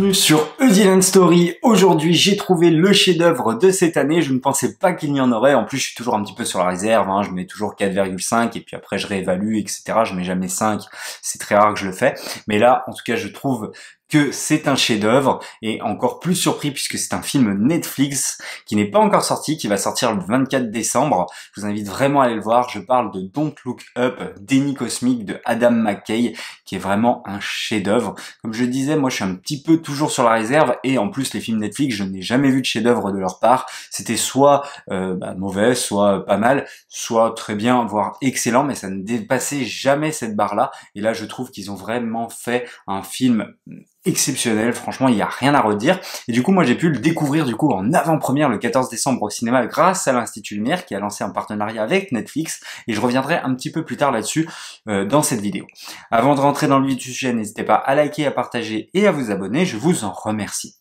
Bienvenue sur Eudylan Story. Aujourd'hui, j'ai trouvé le chef-d'œuvre de cette année. Je ne pensais pas qu'il y en aurait. En plus, je suis toujours un petit peu sur la réserve. Hein. Je mets toujours 4,5 et puis après, je réévalue, etc. Je mets jamais 5. C'est très rare que je le fais. Mais là, en tout cas, je trouve que c'est un chef-d'œuvre et encore plus surpris puisque c'est un film Netflix qui n'est pas encore sorti, qui va sortir le 24 décembre. Je vous invite vraiment à aller le voir. Je parle de Don't Look Up, Déni cosmique de Adam McKay, qui est vraiment un chef-d'œuvre. Comme je disais, moi je suis un petit peu toujours sur la réserve et en plus les films Netflix, je n'ai jamais vu de chef-d'œuvre de leur part. C'était soit euh, bah, mauvais, soit pas mal, soit très bien, voire excellent, mais ça ne dépassait jamais cette barre-là. Et là, je trouve qu'ils ont vraiment fait un film exceptionnel, franchement il n'y a rien à redire. Et du coup moi j'ai pu le découvrir du coup en avant-première le 14 décembre au cinéma grâce à l'Institut Lumière qui a lancé un partenariat avec Netflix et je reviendrai un petit peu plus tard là-dessus euh, dans cette vidéo. Avant de rentrer dans le vif du sujet, n'hésitez pas à liker, à partager et à vous abonner, je vous en remercie.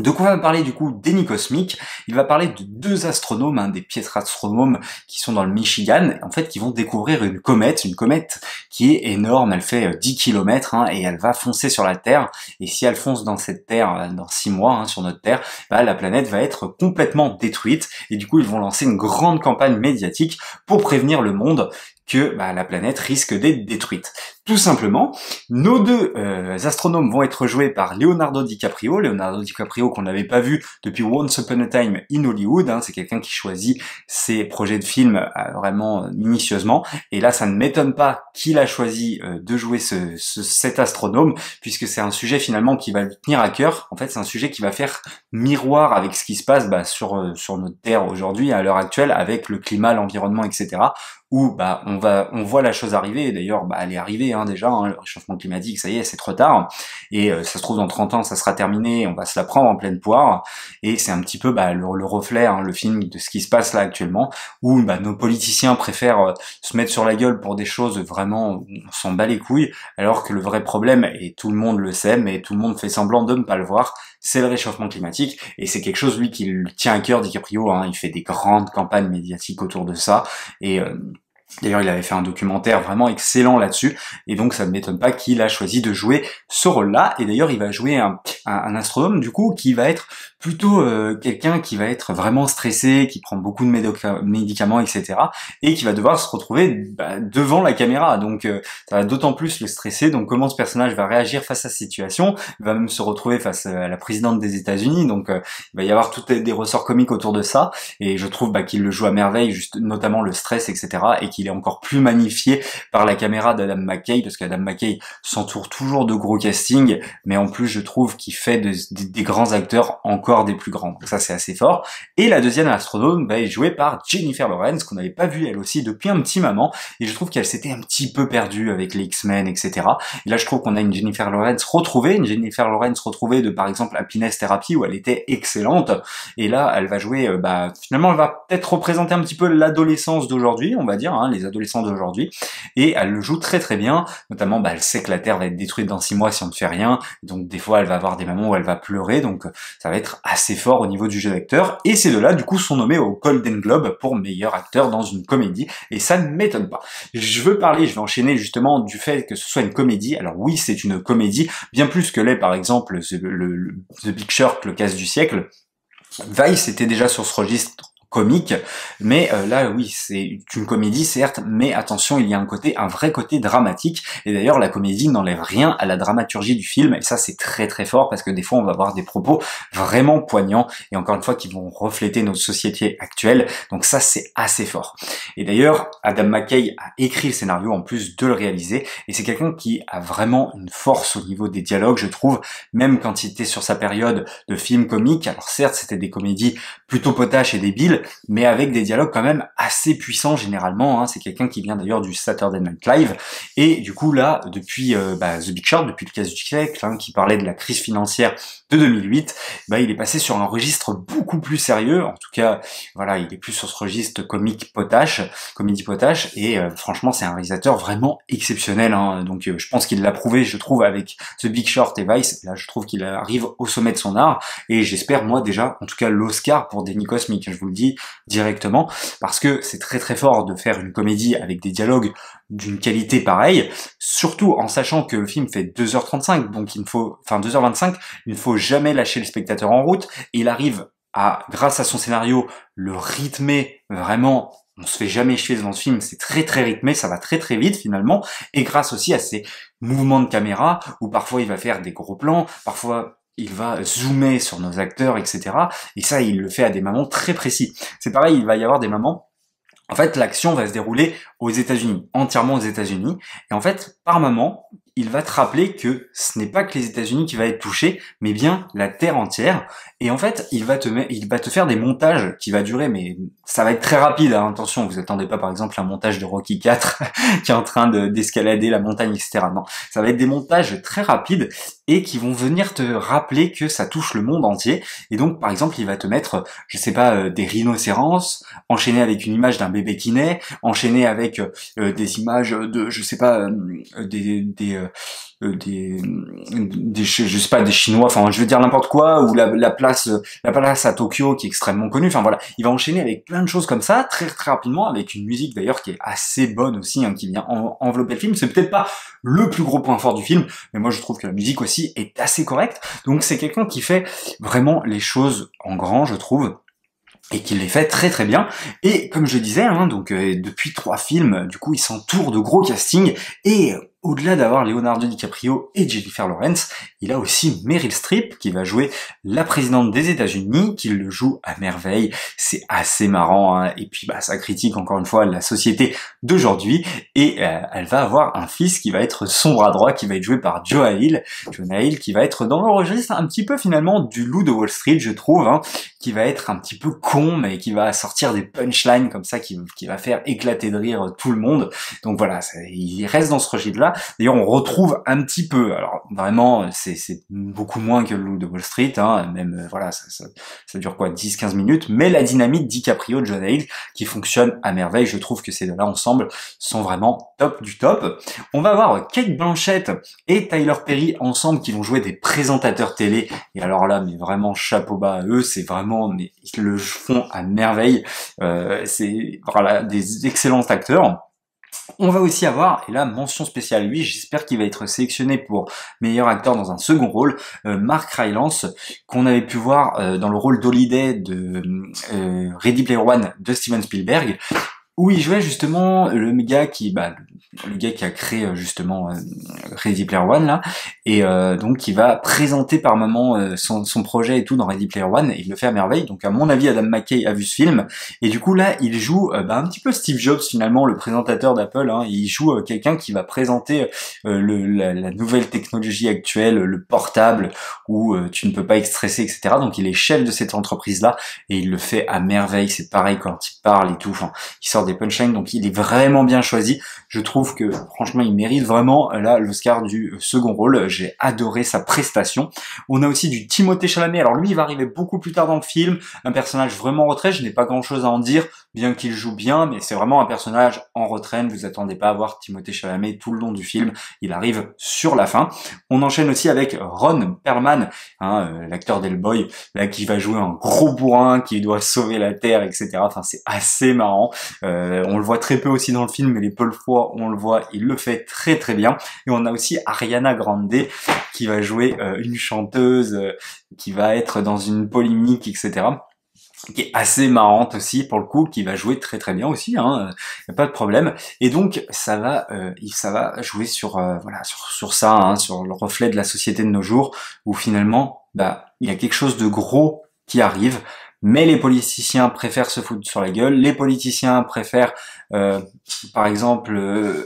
De quoi va parler du coup Déni Cosmique Il va parler de deux astronomes, hein, des piètres astronomes qui sont dans le Michigan, en fait qui vont découvrir une comète, une comète qui est énorme, elle fait 10 euh, km hein, et elle va foncer sur la Terre. Et si elle fonce dans cette Terre euh, dans 6 mois hein, sur notre Terre, bah, la planète va être complètement détruite. Et du coup ils vont lancer une grande campagne médiatique pour prévenir le monde que bah, la planète risque d'être détruite. Tout simplement, nos deux euh, astronomes vont être joués par Leonardo DiCaprio, Leonardo DiCaprio qu'on n'avait pas vu depuis Once Upon a Time in Hollywood, hein, c'est quelqu'un qui choisit ses projets de films euh, vraiment minutieusement, et là ça ne m'étonne pas qu'il a choisi euh, de jouer ce, cet astronome, puisque c'est un sujet finalement qui va lui tenir à cœur, en fait c'est un sujet qui va faire miroir avec ce qui se passe bah, sur, sur notre Terre aujourd'hui, à l'heure actuelle, avec le climat, l'environnement, etc., où bah on va on voit la chose arriver. D'ailleurs bah elle est arrivée hein, déjà hein, le réchauffement climatique ça y est c'est trop tard. Et euh, ça se trouve dans 30 ans ça sera terminé on va se la prendre en pleine poire. Et c'est un petit peu bah, le, reflet hein, le film de ce qui se passe là actuellement où bah, nos politiciens préfèrent euh, se mettre sur la gueule pour des choses vraiment on s'en bat les couilles alors que le vrai problème et tout le monde le sait mais tout le monde fait semblant de ne pas le voir c'est le réchauffement climatique. Et c'est quelque chose lui qui tient à cœur DiCaprio hein, il fait des grandes campagnes médiatiques autour de ça. Et euh, D'ailleurs, il avait fait un documentaire vraiment excellent là-dessus, et donc ça ne m'étonne pas qu'il a choisi de jouer ce rôle-là. Et d'ailleurs, il va jouer un, un, astronome du coup qui va être plutôt euh, quelqu'un qui va être vraiment stressé, qui prend beaucoup de médicaments, etc., et qui va devoir se retrouver bah, devant la caméra. Donc, euh, ça va d'autant plus le stresser. Donc, comment ce personnage va réagir face à cette situation? Il va même se retrouver face à la présidente des États-Unis. Donc, euh, il va y avoir tous des ressorts comiques autour de ça. Et je trouve bah, qu'il le joue à merveille, juste notamment le stress, etc., et il est encore plus magnifié par la caméra d'Adam McKay, parce qu'Adam McKay s'entoure toujours de gros castings, mais en plus je trouve qu'il fait des grands acteurs encore des plus grands. Donc ça c'est assez fort. Et la deuxième astronome va être jouée par Jennifer Lawrence, qu'on n'avait pas vu elle aussi depuis un petit moment, et je trouve qu'elle s'était un petit peu perdue avec les X-Men, etc. Et là je trouve qu'on a une Jennifer Lawrence retrouvée, une Jennifer Lawrence retrouvée de par exemple Happiness Therapy où elle était excellente, et là elle va jouer, euh, bah finalement elle va peut-être représenter un petit peu l'adolescence d'aujourd'hui, on va dire, hein, les adolescents d'aujourd'hui, et elle le joue très très bien, notamment bah, elle sait que la Terre va être détruite dans six mois si on ne fait rien, donc des fois elle va avoir des moments où elle va pleurer, donc ça va être assez fort au niveau du jeu d'acteur, et ces deux-là du coup sont nommés au Golden Globe pour meilleur acteur dans une comédie, et ça ne m'étonne pas. Je veux parler, je vais enchaîner justement du fait que ce soit une comédie, alors oui c'est une comédie, bien plus que l'est par exemple le, The Big Short, le casse du siècle, Vice était déjà sur ce registre comique, mais euh, là oui c'est une comédie certes, mais attention il y a un côté, un vrai côté dramatique, et d'ailleurs la comédie n'enlève rien à la dramaturgie du film, et ça c'est très très fort parce que des fois on va avoir des propos vraiment poignants, et encore une fois qui vont refléter notre société actuelle, donc ça c'est assez fort. Et d'ailleurs Adam McKay a écrit le scénario en plus de le réaliser, et c'est quelqu'un qui a vraiment une force au niveau des dialogues je trouve, même quand il était sur sa période de films comiques, alors certes c'était des comédies plutôt potaches et débiles, mais avec des dialogues quand même assez puissants généralement. Hein. C'est quelqu'un qui vient d'ailleurs du Saturday Night Live. Et du coup là, depuis euh, bah, The Big Short, depuis le cas du siècle, hein, qui parlait de la crise financière de 2008, bah, il est passé sur un registre beaucoup plus sérieux. En tout cas, voilà, il est plus sur ce registre comique potache, comédie potache. Et euh, franchement, c'est un réalisateur vraiment exceptionnel. Hein. Donc euh, je pense qu'il l'a prouvé, je trouve, avec The Big Short et Vice. Là, je trouve qu'il arrive au sommet de son art. Et j'espère, moi, déjà, en tout cas, l'Oscar pour Denis Cosmic. Je vous le dis, directement, parce que c'est très très fort de faire une comédie avec des dialogues d'une qualité pareille, surtout en sachant que le film fait 2h35, donc il ne faut, enfin 2h25, il ne faut jamais lâcher le spectateur en route, et il arrive à, grâce à son scénario, le rythmer vraiment. On se fait jamais chier dans ce film, c'est très très rythmé, ça va très très vite finalement, et grâce aussi à ces mouvements de caméra, où parfois il va faire des gros plans, parfois il va zoomer sur nos acteurs, etc. Et ça, il le fait à des moments très précis. C'est pareil, il va y avoir des moments en fait, l'action va se dérouler aux États-Unis, entièrement aux États-Unis. Et en fait, par moment, il va te rappeler que ce n'est pas que les États-Unis qui va être touché, mais bien la terre entière. Et en fait, il va te il va te faire des montages qui va durer, mais ça va être très rapide. Hein. Attention, vous attendez pas par exemple un montage de Rocky 4 qui est en train d'escalader la montagne, etc. Non, ça va être des montages très rapides et qui vont venir te rappeler que ça touche le monde entier. Et donc, par exemple, il va te mettre, je sais pas, euh, des rhinocéros enchaînés avec une image d'un bébé qui naît, enchaîné avec euh, des images de, je sais pas, euh, des, des euh, des, des, je sais pas, des Chinois, enfin, je veux dire n'importe quoi, ou la, la, place, la place à Tokyo qui est extrêmement connue. Enfin voilà, il va enchaîner avec plein de choses comme ça, très très rapidement, avec une musique d'ailleurs qui est assez bonne aussi, hein, qui vient envelopper le film. C'est peut-être pas le plus gros point fort du film, mais moi je trouve que la musique aussi est assez correcte. Donc c'est quelqu'un qui fait vraiment les choses en grand, je trouve et qui les fait très très bien. Et comme je disais, hein, donc euh, depuis trois films, du coup, il s'entoure de gros castings et au-delà d'avoir Leonardo DiCaprio et Jennifer Lawrence, il a aussi Meryl Streep qui va jouer la présidente des États-Unis, qui le joue à merveille. C'est assez marrant. Hein. Et puis bah ça critique encore une fois la société d'aujourd'hui. Et euh, elle va avoir un fils qui va être son bras droit, qui va être joué par Joe Hill. Jonah Hill qui va être dans le registre un petit peu finalement du loup de Wall Street, je trouve, hein, qui va être un petit peu con, mais qui va sortir des punchlines comme ça, qui va faire éclater de rire tout le monde. Donc voilà, il reste dans ce registre-là. D'ailleurs, on retrouve un petit peu, alors vraiment, c'est beaucoup moins que le Loup de Wall Street, hein, même, euh, voilà, ça, ça, ça dure quoi, 10-15 minutes, mais la dynamique DiCaprio, John Hale, qui fonctionne à merveille, je trouve que ces deux-là ensemble sont vraiment top du top. On va avoir Kate Blanchett et Tyler Perry ensemble qui vont jouer des présentateurs télé, et alors là, mais vraiment chapeau bas à eux, c'est vraiment, mais ils le font à merveille, euh, c'est voilà, des excellents acteurs. On va aussi avoir, et là mention spéciale lui, j'espère qu'il va être sélectionné pour meilleur acteur dans un second rôle, euh, Mark Rylance, qu'on avait pu voir euh, dans le rôle d'Holiday de euh, Ready Player One de Steven Spielberg, où il jouait justement le gars qui, bah, le gars qui a créé euh, justement euh, Ready Player One là, et euh, donc qui va présenter par moment son, son, projet et tout dans Ready Player One, et il le fait à merveille. Donc à mon avis, Adam McKay a vu ce film, et du coup là, il joue bah, un petit peu Steve Jobs finalement, le présentateur d'Apple. Hein, il joue quelqu'un qui va présenter le, la, la, nouvelle technologie actuelle, le portable, où tu ne peux pas extresser, etc. Donc il est chef de cette entreprise là, et il le fait à merveille. C'est pareil quand il parle et tout. Enfin, il sort des punchlines, donc il est vraiment bien choisi. Je trouve que franchement il mérite vraiment euh, là l'Oscar du euh, second rôle. J'ai adoré sa prestation. On a aussi du Timothée Chalamet. Alors lui il va arriver beaucoup plus tard dans le film, un personnage vraiment en retrait. Je n'ai pas grand chose à en dire, bien qu'il joue bien, mais c'est vraiment un personnage en retrait. Ne vous attendez pas à voir Timothée Chalamet tout le long du film. Il arrive sur la fin. On enchaîne aussi avec Ron Perlman, hein, euh, l'acteur d'Hellboy, là qui va jouer un gros bourrin qui doit sauver la terre, etc. Enfin c'est assez marrant. on le voit très peu aussi dans le film, mais les peu fois on le voit, il le fait très très bien. Et on a aussi Ariana Grande qui va jouer euh, une chanteuse euh, qui va être dans une polémique, etc qui est assez marrante aussi pour le coup, qui va jouer très très bien aussi, hein, y a pas de problème. Et donc ça va, euh, ça va jouer sur voilà sur, sur ça, hein, sur le reflet de la société de nos jours, où finalement, bah il y a quelque chose de gros qui arrive, mais les politiciens préfèrent se foutre sur la gueule, les politiciens préfèrent, euh, par exemple, euh,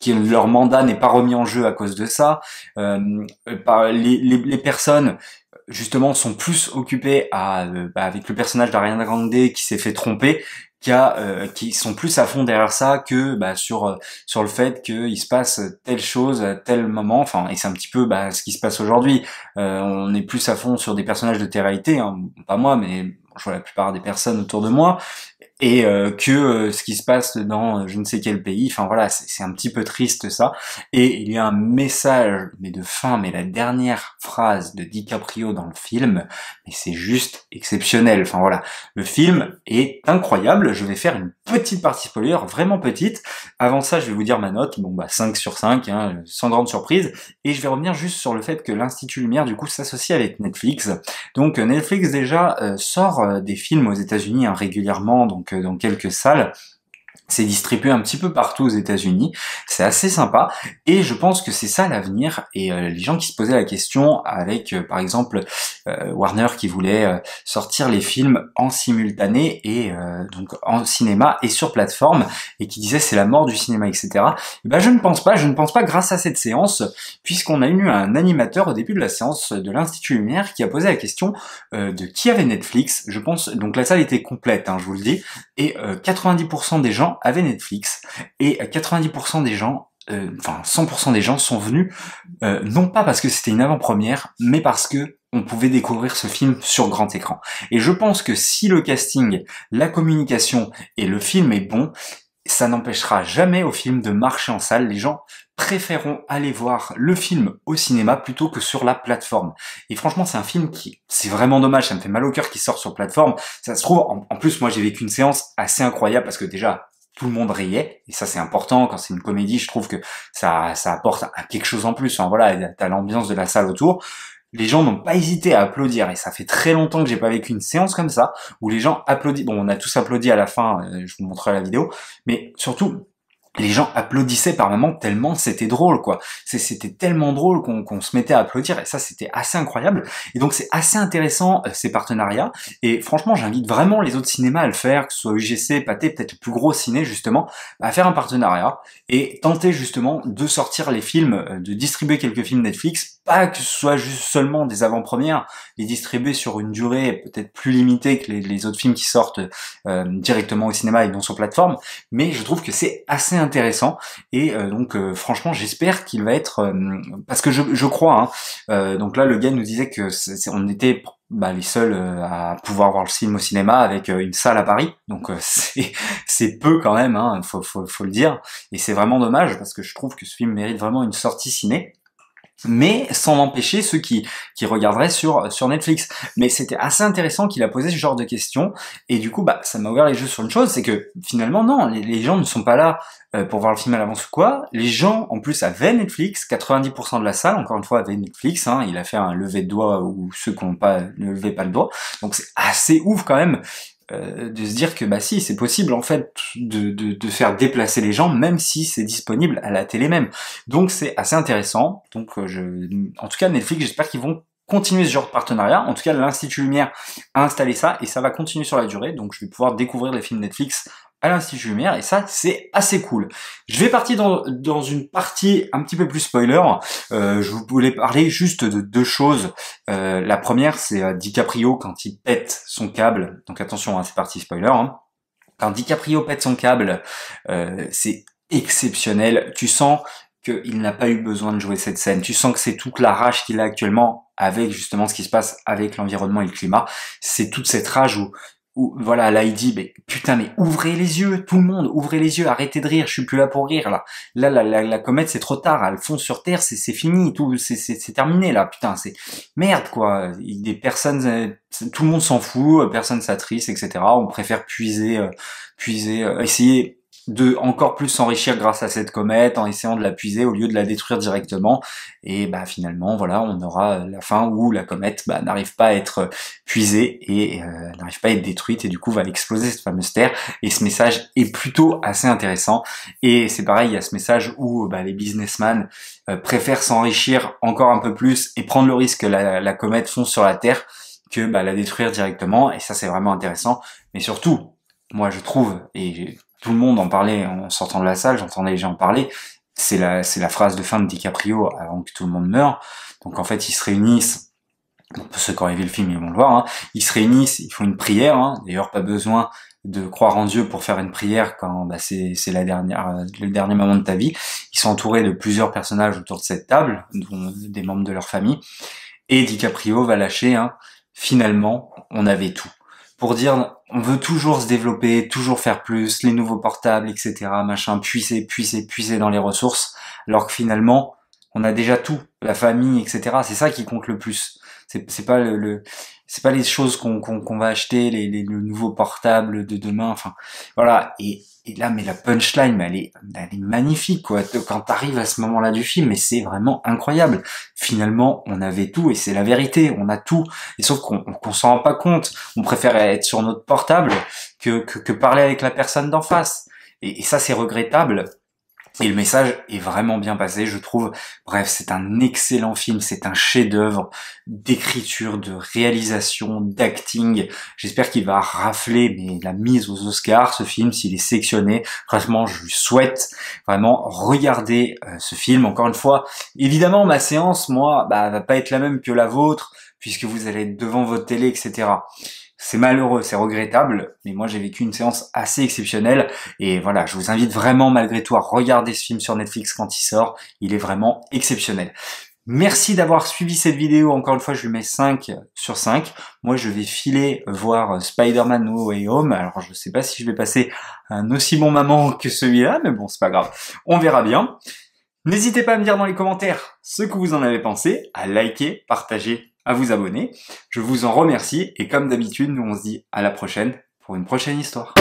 que leur mandat n'est pas remis en jeu à cause de ça, euh, les, personnes justement sont plus occupées à, euh, bah, avec le personnage d'Ariana Grande qui s'est fait tromper qui, a, euh, sont plus à fond derrière ça que bah, sur euh, sur le fait qu'il se passe telle chose à tel moment. Enfin, et c'est un petit peu bah, ce qui se passe aujourd'hui. Euh, on est plus à fond sur des personnages de télé hein, pas moi, mais je vois la plupart des personnes autour de moi, et euh, que ce qui se passe dans je ne sais quel pays. Enfin voilà, c'est un petit peu triste ça. Et il y a un message, mais de fin, mais la dernière phrase de DiCaprio dans le film, mais c'est juste exceptionnel. Enfin voilà, le film est incroyable. Je vais faire une petite partie spoiler, vraiment petite. Avant ça, je vais vous dire ma note. Bon bah 5 sur 5, hein, sans grande surprise. Et je vais revenir juste sur le fait que l'Institut Lumière du coup s'associe avec Netflix. Donc Netflix déjà euh, sort euh, des films aux États-Unis hein, régulièrement, donc dans quelques salles. C'est distribué un petit peu partout aux États-Unis. C'est assez sympa et je pense que c'est ça l'avenir. Et euh, les gens qui se posaient la question avec, euh, par exemple, euh, Warner qui voulait sortir les films en simultané et donc en cinéma et sur plateforme et qui disait c'est la mort du cinéma, etc. Et eh ben je ne pense pas. Je ne pense pas grâce à cette séance puisqu'on a eu un animateur au début de la séance de l'Institut Lumière qui a posé la question de qui avait Netflix. Je pense donc la salle était complète, hein, je vous le dis, et 90% des gens avait Netflix et 90% des gens, euh, enfin 100% des gens sont venus euh, non pas parce que c'était une avant-première, mais parce que on pouvait découvrir ce film sur grand écran. Et je pense que si le casting, la communication et le film est bon, ça n'empêchera jamais au film de marcher en salle. Les gens préféreront aller voir le film au cinéma plutôt que sur la plateforme. Et franchement, c'est un film qui, c'est vraiment dommage, ça me fait mal au cœur qu'il sort sur plateforme. Ça se trouve, en plus, moi j'ai vécu une séance assez incroyable parce que déjà, tout le monde riait et ça c'est important. Quand c'est une comédie je trouve que ça ça apporte quelque chose en plus enfin voilà t'as l'ambiance de la salle autour. Les gens n'ont pas hésité à applaudir et ça fait très longtemps que j'ai pas vécu une séance comme ça où les gens applaudissent. Bon on a tous applaudi à la fin euh, je vous montrerai la vidéo mais surtout les gens applaudissaient par moments tellement c'était drôle quoi. C'était tellement drôle qu'on se mettait à applaudir et ça c'était assez incroyable. Et donc c'est assez intéressant euh, ces partenariats et franchement j'invite vraiment les autres cinémas à le faire, que ce soit UGC, Pathé, peut-être le plus gros ciné justement, à faire un partenariat et tenter justement de sortir les films, euh, de distribuer quelques films Netflix, pas que ce soit juste seulement des avant-premières, les distribuer sur une durée peut-être plus limitée que les, autres films qui sortent euh, directement au cinéma et non sur plateforme, mais je trouve que c'est assez intéressant et euh, donc euh, franchement j'espère qu'il va être euh, parce que je, je crois hein, donc là le gars nous disait que on était bah, les seuls à pouvoir voir le film au cinéma avec une salle à Paris. Donc c'est c'est peu quand même hein, faut, faut, faut le dire. Et c'est vraiment dommage parce que je trouve que ce film mérite vraiment une sortie ciné mais sans empêcher ceux qui, qui regarderaient sur, sur Netflix. Mais c'était assez intéressant qu'il a posé ce genre de questions, et du coup, bah, ça m'a ouvert les yeux sur une chose, c'est que finalement, non, les, gens ne sont pas là euh, pour voir le film à l'avance ou quoi. Les gens, en plus, avaient Netflix, 90% de la salle, encore une fois, avait Netflix, hein, il a fait un lever de doigt ou ceux qui n'ont pas, ne levaient pas le doigt. Donc c'est assez ouf quand même euh, de se dire que bah si c'est possible en fait de, de, de, faire déplacer les gens même si c'est disponible à la télé même. Donc c'est assez intéressant. Donc euh, je en tout cas Netflix j'espère qu'ils vont continuer ce genre de partenariat. En tout cas l'Institut Lumière a installé ça et ça va continuer sur la durée. Donc je vais pouvoir découvrir les films Netflix à l'Institut Lumière et ça c'est assez cool. Je vais partir dans, dans une partie un petit peu plus spoiler. Euh, je voulais parler juste de deux choses. Euh, la première c'est euh, DiCaprio quand il pète son câble. Donc attention, hein, c'est parti spoiler. Hein. Quand DiCaprio pète son câble, euh, c'est exceptionnel. Tu sens qu'il n'a pas eu besoin de jouer cette scène. Tu sens que c'est toute la rage qu'il a actuellement avec justement ce qui se passe avec l'environnement et le climat. C'est toute cette rage où voilà, là il dit, mais putain, mais ouvrez les yeux, tout le monde, ouvrez les yeux, arrêtez de rire, je suis plus là pour rire là. Là, la, la, comète c'est trop tard, elle fonce sur Terre, c'est fini, tout, c'est terminé là, putain, c'est merde quoi. Des personnes, euh, tout le monde s'en fout, personne s'attriste, etc. On préfère puiser, euh, puiser, euh, essayer de encore plus s'enrichir grâce à cette comète en essayant de la puiser au lieu de la détruire directement. Et bah finalement voilà on aura la fin où la comète bah, n'arrive pas à être puisée et euh, n'arrive pas à être détruite et du coup va exploser cette fameuse terre. Et ce message est plutôt assez intéressant. Et c'est pareil il y a ce message où bah, les businessmen euh, préfèrent s'enrichir encore un peu plus et prendre le risque que la, comète fonce sur la terre que bah, la détruire directement. Et ça c'est vraiment intéressant. Mais surtout moi je trouve et tout le monde en parlait en sortant de la salle, j'entendais les gens en parler. C'est la, c'est la phrase de fin de DiCaprio avant que tout le monde meure. Donc en fait, ils se réunissent. ceux qui ont vu le film, ils vont le voir. Hein. Ils se réunissent, ils font une prière. Hein. D'ailleurs, pas besoin de croire en Dieu pour faire une prière quand bah, c'est, c'est la dernière, le dernier moment de ta vie. Ils sont entourés de plusieurs personnages autour de cette table, des membres de leur famille. Et DiCaprio va lâcher. Hein. Finalement, on avait tout pour dire on veut toujours se développer, toujours faire plus, les nouveaux portables, etc., machin, puiser, puiser, puiser dans les ressources, alors que finalement, on a déjà tout, la famille, etc. C'est ça qui compte le plus. C'est, pas le, c'est pas les choses qu'on, va acheter, les, les, le nouveau portable de demain. Enfin, voilà. Et, et là, mais la punchline, elle est, elle est magnifique, quoi. Quand t'arrives à ce moment-là du film, mais c'est vraiment incroyable. Finalement, on avait tout, et c'est la vérité, on a tout. Et sauf qu'on, qu'on s'en rend pas compte. On préfère être sur notre portable que, que, que parler avec la personne d'en face. Et ça, c'est regrettable. Et le message est vraiment bien passé, je trouve. Bref, c'est un excellent film, c'est un chef-d'œuvre d'écriture, de réalisation, d'acting. J'espère qu'il va rafler la mise aux Oscars, ce film, s'il est sectionné. Franchement, je lui souhaite vraiment regarder euh, ce film. Encore une fois, évidemment, ma séance, moi, bah, va pas être la même que la vôtre, puisque vous allez être devant votre télé, etc. C'est malheureux, c'est regrettable, mais moi j'ai vécu une séance assez exceptionnelle et voilà, je vous invite vraiment malgré tout à regarder ce film sur Netflix quand il sort, il est vraiment exceptionnel. Merci d'avoir suivi cette vidéo, encore une fois je lui mets 5 sur 5. Moi je vais filer voir Spider-Man No Way Home, alors je sais pas si je vais passer un aussi bon moment que celui-là, mais bon c'est pas grave, on verra bien. N'hésitez pas à me dire dans les commentaires ce que vous en avez pensé, à liker, partager à vous abonner. Je vous en remercie et comme d'habitude, nous on se dit à la prochaine pour une prochaine histoire.